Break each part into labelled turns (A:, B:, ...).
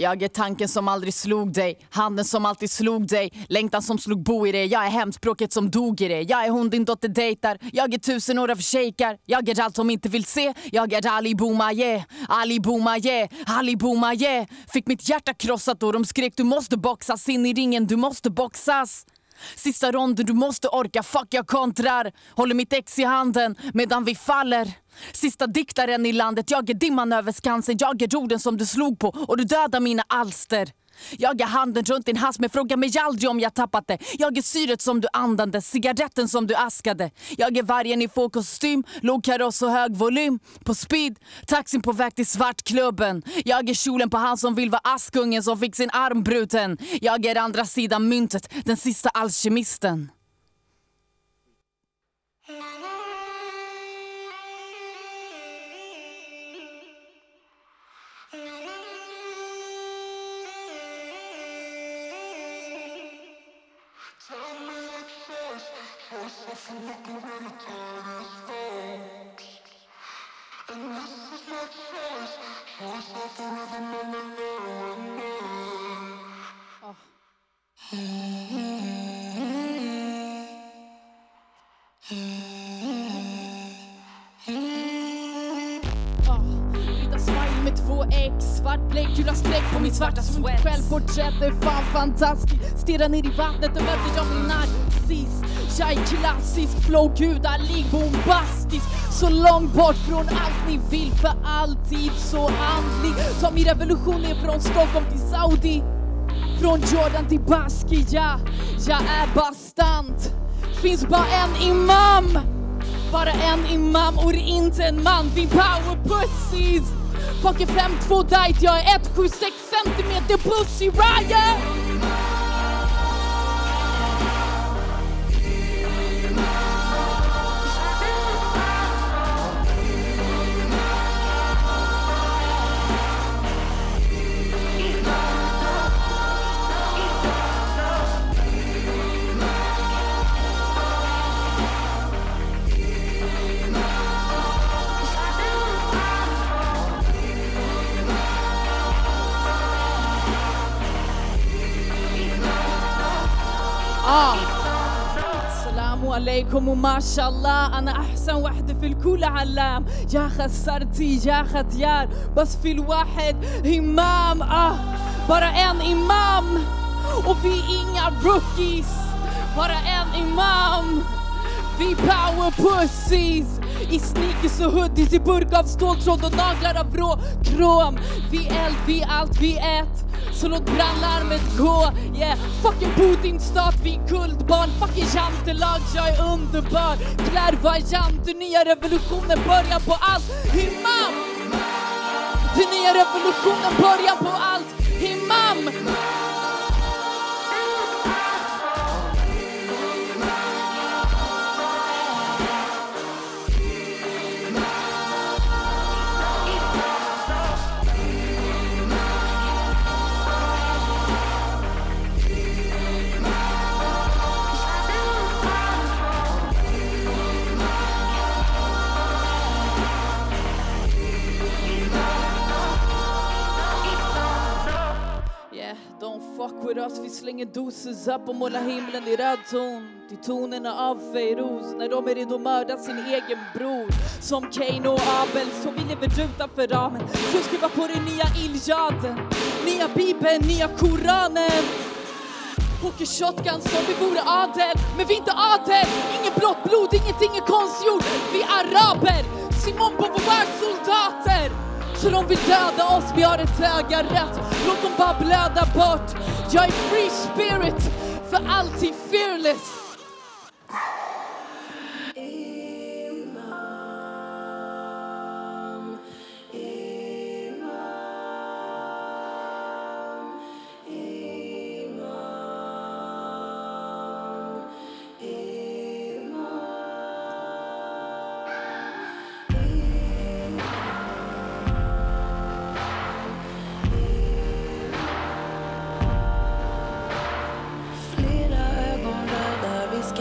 A: Jag är tanken som aldrig slog dig, handen som alltid slog dig Längtan som slog bo i dig, jag är hemspråket som dog i dig. Jag är hon din dotter dejtar, jag är tusen år av shejkar. Jag är allt som inte vill se, jag är Ali Boumaye Ali Boumaye, Ali Boumaye Fick mitt hjärta krossat och de skrek du måste boxas in i ringen, du måste boxas. Sista ronden, du måste orka, fuck jag kontrar. Håller mitt ex i handen medan vi faller. Sista diktaren i landet, jag är dimman över Skansen. Jag är jorden som du slog på och du dödar mina alster jag är handen runt din hals men fråga mig aldrig om jag tappat det. Jag är syret som du andades, cigaretten som du askade. Jag är vargen i få kostym, låg kaross och hög volym. På speed, taxin på väg till svartklubben. Jag är kjolen på han som vill vara Askungen som fick sin arm bruten. Jag är andra sidan myntet, den sista alkemisten. Svart bläck, gula streck på min svarta sweat Självporträtt är fan fantastiskt Stirrar ner i vattnet och möter jag min narcissist Jag är klassisk, flow gudalig, bombastisk. Så långt bort från allt ni vill för alltid så andlig. Ta min revolution ner från Stockholm till Saudi Från Jordan till Baskia. Jag är bastant. Finns bara en imam bara en imam och det är inte en man, vi power pussies. Fucking 5-2 diet, jag är 176 centimeter pussy riot آه. السلام عليكم وما شاء الله أنا أحسن وحدة في الكل علام. يا خسرتي يا ختيار بس في الواحد إمام آه. imam och vi är inga rookies bara en imam vi power pussies. I sneakers och hoodies i burk av ståltråd och naglar av rå krom. Vi eld, vi allt, vi ett. Så låt brandlarmet gå Yeah, fucking Putin-stat, vi är guldbarn. Fucking jantelag, jag är underbar. Clairvoyant, den nya revolutionen börjar på allt. Imam! Den nya revolutionen börjar på allt. Imam! Walk with us. Vi slänger doses upp och målar himlen i röd ton. Till tonerna av Feiroz när de är redo att mörda sin egen bror. Som Cain och Abel, så vi lever utanför ramen. Så skriva på den nya Iljaden, nya bibeln, nya Koranen. Åker shotgun som vi vore adel, men vi är inte adel. Inget blått blod, ingenting är konstgjort. Vi är araber, Simon Beauvoir soldater. Så de vill döda oss, vi har ett öga rätt. Låt dem bara blöda bort. Jag är free spirit, för alltid fearless.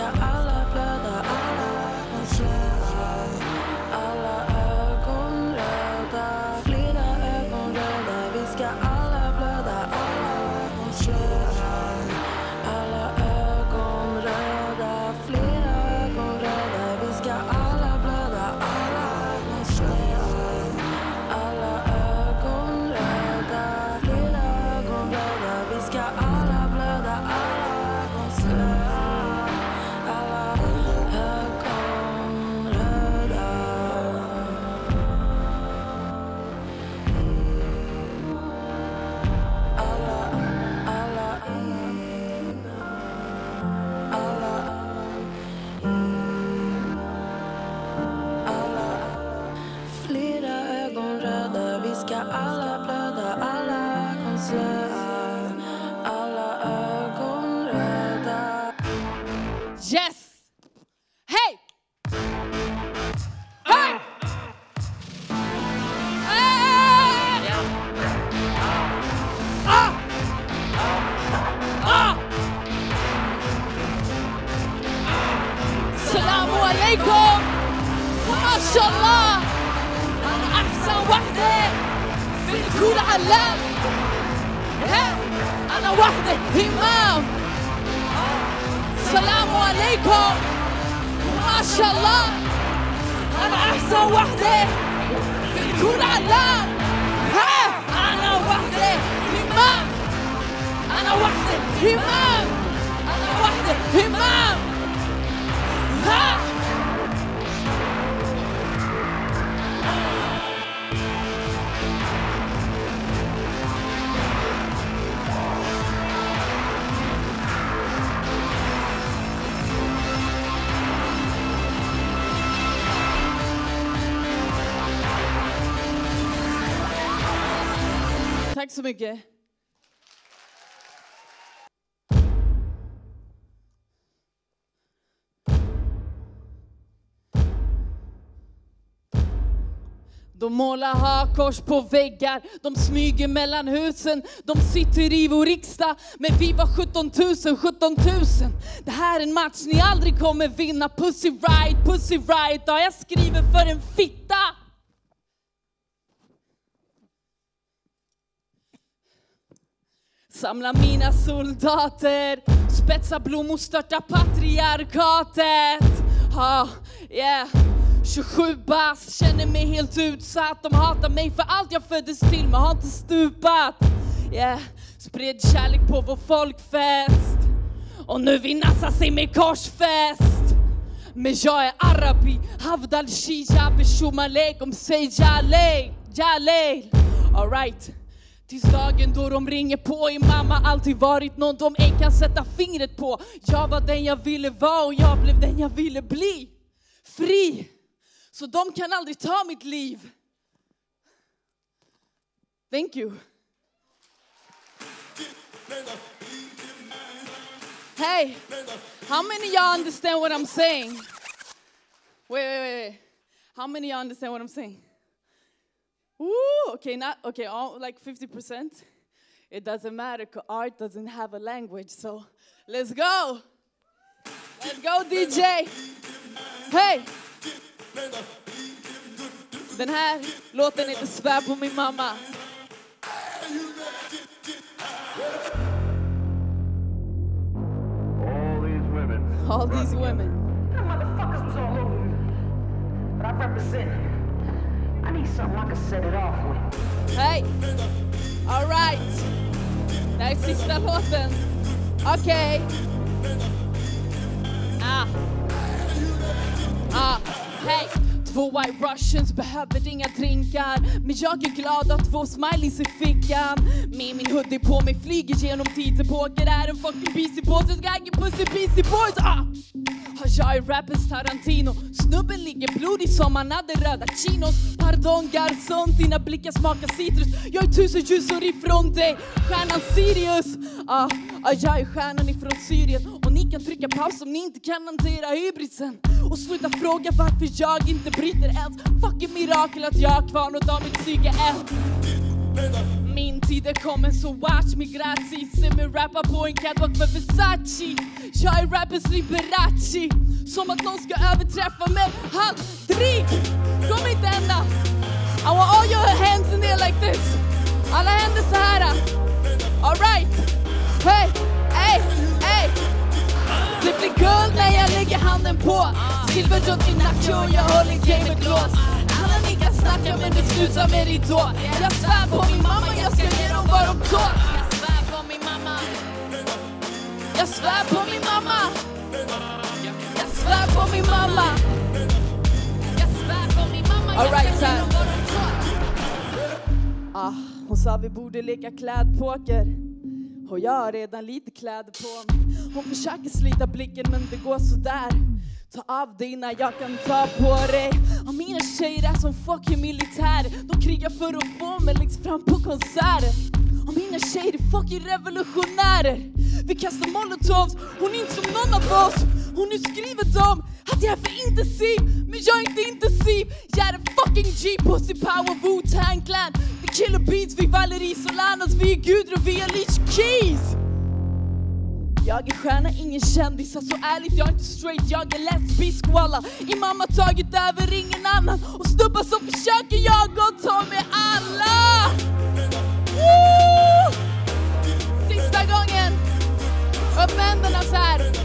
A: are Yes. Hey. Hey. شاء الله أنا احسن وحده في الكون علام إمام. السلام عليكم. ما شاء الله. أنا أحسن وحدة في الكل علام ها؟ أنا وحدة. إمام. أنا وحدة. إمام. أنا وحدة. إمام. ها؟ Mycket. De målar hakors på väggar, de smyger mellan husen, de sitter i vår riksdag, men vi var 17 000, 17 000. Det här är en match ni aldrig kommer vinna, pussy right, pussy right, ja jag skriver för en fitta. Samla mina soldater, spetsa blommor, störta patriarkatet. Ha, yeah. 27 bast, känner mig helt utsatt. De hatar mig för allt jag föddes till men har inte stupat. Yeah. Spred kärlek på vår folkfest. Och nu vill Nassa se mig korsfäst. Men jag är arabi, Havdal Shijab Shum om säg jalej, jalej. Alright. Tills dagen då de ringer på är mamma alltid varit någon de ej kan sätta fingret på. Jag var den jag ville vara och jag blev den jag ville bli. Fri! Så de kan aldrig ta mitt liv. Thank you. Hey, how many of y'all understand what I'm saying? Wait, wait, wait. How many y'all understand what I'm saying? Ooh, okay, not okay, all, like 50%. It doesn't matter, 'cause art doesn't have a language, so let's go. Let's go, DJ. Hey! Den här låten heter Svär på min mamma.
B: All these women.
A: All these women.
C: Them motherfuckers was all over me. But I represent. Something I can set it off with.
A: Hej! Alright. Det här är sista. Okej. Ah. Ah. Hej! Två white russians behöver inga drinkar. Men jag är glad att två smileys i fickan. Med min hoodie på mig flyger genom tidsepoker. Är en fucking beastie boys, ska hacky pussy beastie boys. Ah! Har jag är rappers Tarantino? Snubben ligger blodig som han hade röda chinos. Pardon garçon, dina blickar smakar citrus. Jag är tusen ljusår ifrån dig, stjärnan Sirius. Ah, ah, Jag är stjärnan ifrån Syrien ni kan trycka paus om ni inte kan hantera hybrisen Och sluta fråga varför jag inte bryter ens Fucking mirakel att jag har kvar något av mitt psyke än. min tid är kommen så watch me gratis Se mig rappa på en catwalk med Versace Jag är rappers Liberace Som att någon ska överträffa mig Aldrig! Kom inte ända I want all your hands in there like this Alla händer så här. Alright! Hey! Det blir guld när jag lägger handen på. Silverdot i nacken och jag håller gamet låst Alla ni kan snacka men det slutar med ridå. Jag svär på min mamma, jag ska ge dem vad de tål. Jag svär på min mamma. Jag svär på min mamma. Jag svär på min mamma. Jag svär på min mamma
D: right,
A: Jag ska ge dem vad de tål.
D: Ah, hon sa vi borde leka klädpoker. Och jag har redan lite kläder på mig. Hon försöker slita blicken men det går sådär. Ta av dig innan jag kan ta på dig. Och mina tjejer är som fucking militär. De krigar för att få mig längst fram på konserter. Och mina tjejer är fucking revolutionärer. Vi kastar molotovs, hon är inte som någon av oss. Och nu skriver de
A: att jag är för intensiv, men jag är inte intensiv. Jag är en fucking G, pussy power, Wu-Tang Clan. Vi killer beats, vi Valerie Solanas, vi är Gudrun, vi är Leach Keys. Jag är stjärna, ingen kändis, alltså ärligt jag är inte straight, jag är lesbisk walla Imam har tagit över, ingen annan Och snubbar som försöker jag och ta med alla Woo! Sista gången! Upp med händerna så här.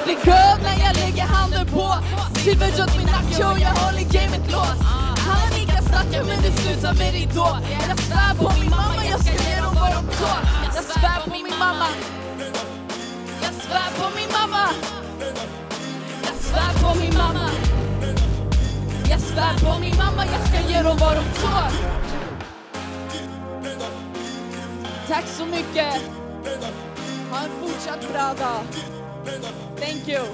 A: Det blir guld när jag lägger handen på. Silver runt min nacke och jag håller gamet låst Han ni kan snacka men det slutar med ridå Jag svär på min mamma, jag ska ge dem vad de tål. Jag svär på min mamma. Jag svär på min mamma. Jag svär på min mamma. Jag svär på min mamma, jag ska ge dem vad de tål. Tack så mycket! Ha en fortsatt bra dag. Thank you.